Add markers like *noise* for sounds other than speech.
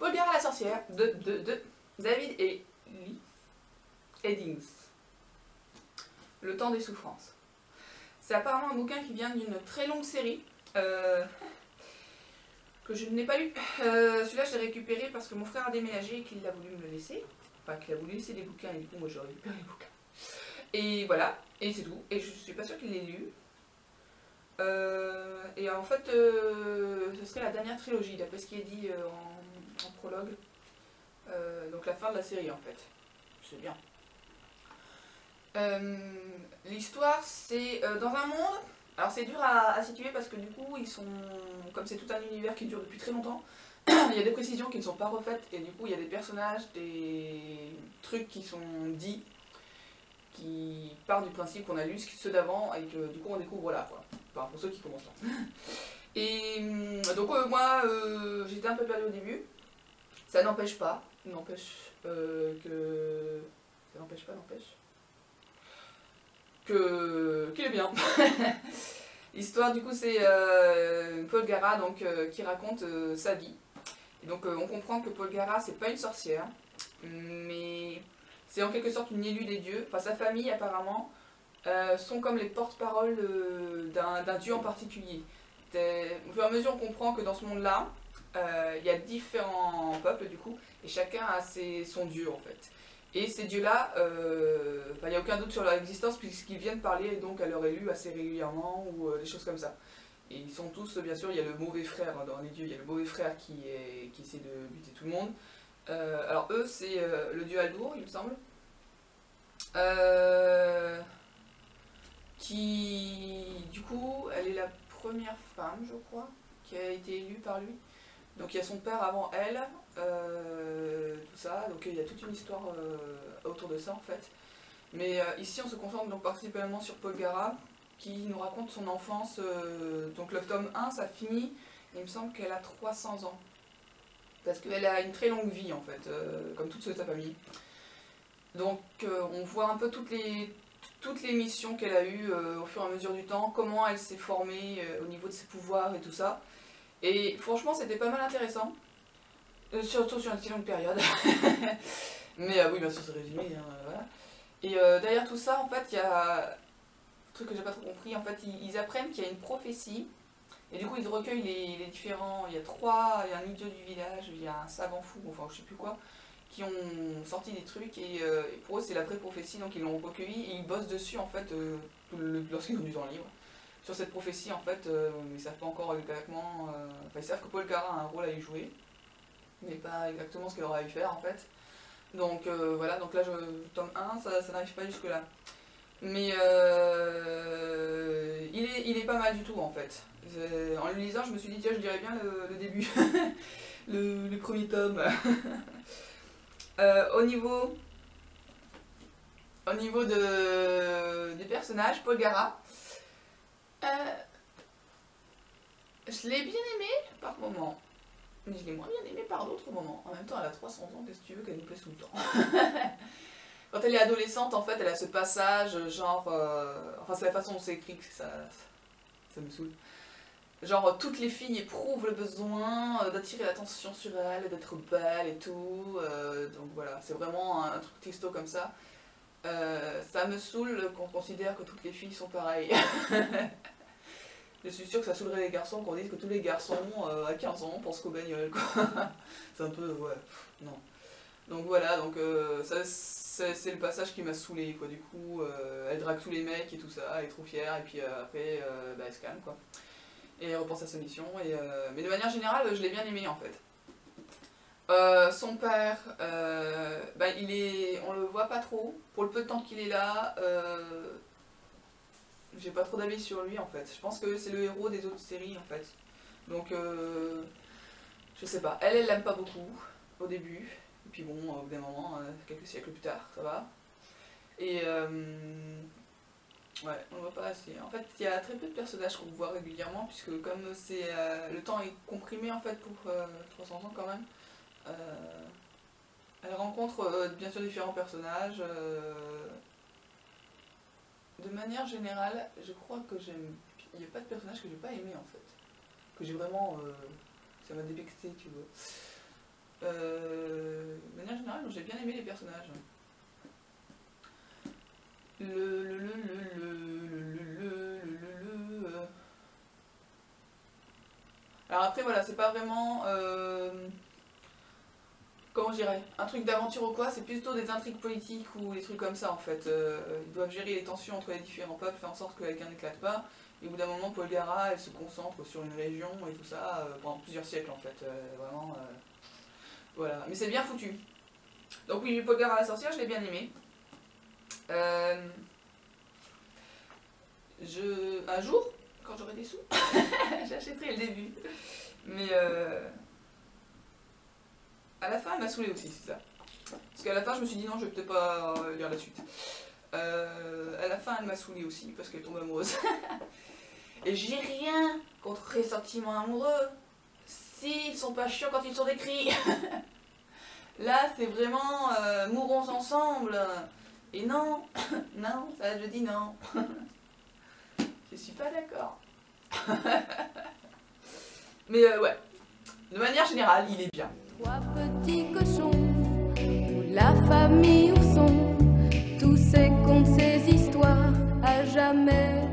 Paul Gara la sorcière de, David et Lee Eddings. Le temps des souffrances. C'est apparemment un bouquin qui vient d'une très longue série euh, que je n'ai pas lu. Euh, Celui-là, je l'ai récupéré parce que mon frère a déménagé et qu'il a voulu me le laisser. Enfin, qu'il a voulu laisser des bouquins et du coup, moi, j'ai récupéré les bouquins. Et voilà, et c'est tout. Et je suis pas sûre qu'il l'ait lu. Euh, et en fait, ce serait la dernière trilogie, d'après ce qui est dit en Euh, donc la fin de la série, en fait. C'est bien. Euh, L'histoire, c'est euh, dans un monde. Alors c'est dur à, situer parce que du coup, ils sont. Comme c'est tout un univers qui dure depuis très longtemps, *clears throat* il y a des précisions qui ne sont pas refaites et du coup, il y a des personnages, des trucs qui sont dits qui partent du principe qu'on a lu ceux d'avant et que du coup on découvre voilà quoi. Enfin pour ceux qui commencent là. *laughs* Et hum, donc moi j'étais un peu perdue au début. Ça n'empêche pas, n'empêche euh, que. Ça n'empêche pas, n'empêche. Que. qu'il est bien. *laughs* L'histoire du coup c'est euh, Paul Gara donc, euh, qui raconte euh, sa vie. Et donc on comprend que Paul Gara c'est pas une sorcière, mais c'est en quelque sorte une élue des dieux. Enfin, sa famille, apparemment, sont comme les porte-paroles d'un dieu en particulier. Au fur et à mesure, on comprend que dans ce monde-là, il y a différents peuples, du coup, et chacun a ses, son dieu, en fait. Et ces dieux-là, euh, enfin, il n'y a aucun doute sur leur existence, puisqu'ils viennent parler donc à leur élu assez régulièrement, ou euh, des choses comme ça. Et ils sont tous, bien sûr, il y a le mauvais frère hein, dans les dieux, il y a le mauvais frère qui, essaie de buter tout le monde. Euh, alors eux, c'est euh, le dieu Aldour, il me semble. Euh, qui, du coup, elle est la première femme, je crois, qui a été élue par lui. Donc il y a son père avant elle, euh, tout ça. Donc il y a toute une histoire euh, autour de ça en fait. Mais euh, ici, on se concentre donc principalement sur Paul Gara, qui nous raconte son enfance. donc le tome 1, ça finit, il me semble qu'elle a 300 ans. Parce qu'elle a une très longue vie en fait, comme toute sa famille. Donc on voit un peu toutes les, toutes les missions qu'elle a eues au fur et à mesure du temps, comment elle s'est formée au niveau de ses pouvoirs et tout ça. Et franchement c'était pas mal intéressant, Euh, surtout sur une si longue période. *laughs* Mais euh, oui bien sûr c'est résumé, hein, voilà. Et euh, derrière tout ça en fait il y a un truc que j'ai pas trop compris, en fait ils, apprennent qu'il y a une prophétie. Et du coup, ils recueillent les, différents. Il y a trois. Il y a un idiot du village, il y a un savant fou, enfin, je sais plus quoi, qui ont sorti des trucs. Et, euh, pour eux, c'est la vraie prophétie, donc ils l'ont recueilli et ils bossent dessus, en fait, euh, lorsqu'ils ont du temps libre. Sur cette prophétie, en fait, euh, ils savent pas encore exactement. euh, Enfin, ils savent que Paul Cara a un rôle à y jouer, mais pas exactement ce qu'il aura à y faire, en fait. Donc euh, voilà, donc là, je, tome 1, ça, n'arrive pas jusque-là. Mais il, est, il est pas mal du tout en fait. En le lisant, je me suis dit, tiens, je dirais bien le, début, *laughs* le, premier tome. *laughs* Au niveau, au niveau de, des personnages, Paul Gara, euh, je l'ai bien aimé par moments, mais je l'ai moins bien aimé par d'autres moments. En même temps, elle a 300 ans, qu'est-ce que tu veux qu'elle nous plaise tout le temps? *laughs* Quand elle est adolescente, en fait, elle a ce passage, genre. euh, enfin, c'est la façon dont c'est écrit que ça, ça me saoule. Genre, toutes les filles éprouvent le besoin euh, d'attirer l'attention sur elles, d'être belles et tout. euh, donc voilà, c'est vraiment un, un truc texto comme ça. Euh, ça me saoule qu'on considère que toutes les filles sont pareilles. *laughs* Je suis sûre que ça saoulerait les garçons qu'on dise que tous les garçons euh, à 15 ans pensent qu'aux bagnoles, *laughs* c'est un peu, ouais, non. Donc voilà, donc euh, c'est le passage qui m'a saoulé, quoi. Du coup, elle drague tous les mecs et tout ça, elle est trop fière, et puis après, bah, elle se calme, quoi. Et elle repense à sa mission, mais de manière générale, je l'ai bien aimé, en fait. Euh, son père, bah, il est, on le voit pas trop. Pour le peu de temps qu'il est là, euh, j'ai pas trop d'avis sur lui en fait. Je pense que c'est le héros des autres séries en fait. Donc, je sais pas. Elle, elle l'aime pas beaucoup au début. Et puis bon, au bout d'un moment, quelques siècles plus tard, ça va. Et ouais, on voit pas assez. En fait, il y a très peu de personnages qu'on voit régulièrement, puisque comme c'est le temps est comprimé en fait pour euh, 300 ans quand même. Euh, elle rencontre euh, bien sûr différents personnages. euh, de manière générale, je crois que j'aime. Il n'y a pas de personnage que j'ai pas aimé en fait. Que j'ai vraiment. Ça m'a débecté, tu vois. De manière générale, j'ai bien aimé les personnages. Le, le, le, le, le, le, le, le, Alors après, voilà, c'est pas vraiment... comment dirais Un truc d'aventure ou quoi, c'est plutôt des intrigues politiques ou des trucs comme ça en fait. Euh, ils doivent gérer les tensions entre les différents peuples, faire en sorte que quelqu'un n'éclate pas. Et au bout d'un moment, Polgara, elle se concentre sur une région et tout ça pendant plusieurs siècles en fait. vraiment... Voilà, mais c'est bien foutu. Donc oui, Polgar à la sorcière, je l'ai bien aimé. Euh, je, un jour, quand j'aurai des sous, *laughs* j'achèterai le début. Mais euh, à la fin, elle m'a saoulé aussi, c'est ça. Parce qu'à la fin, je me suis dit non, je vais peut-être pas lire la suite. Euh, à la fin, elle m'a saoulé aussi parce qu'elle tombe amoureuse. *laughs* Et j'ai rien contre les sentiments amoureux. S'ils sont pas chiants quand ils sont décrits. *laughs* Là, c'est vraiment euh, mourons ensemble. Et non, *laughs* non, ça je dis non. je suis pas d'accord. Mais euh, ouais, de manière générale, il est bien. Trois petits cochons, la famille ourson, tous ces contes, ces histoires, à jamais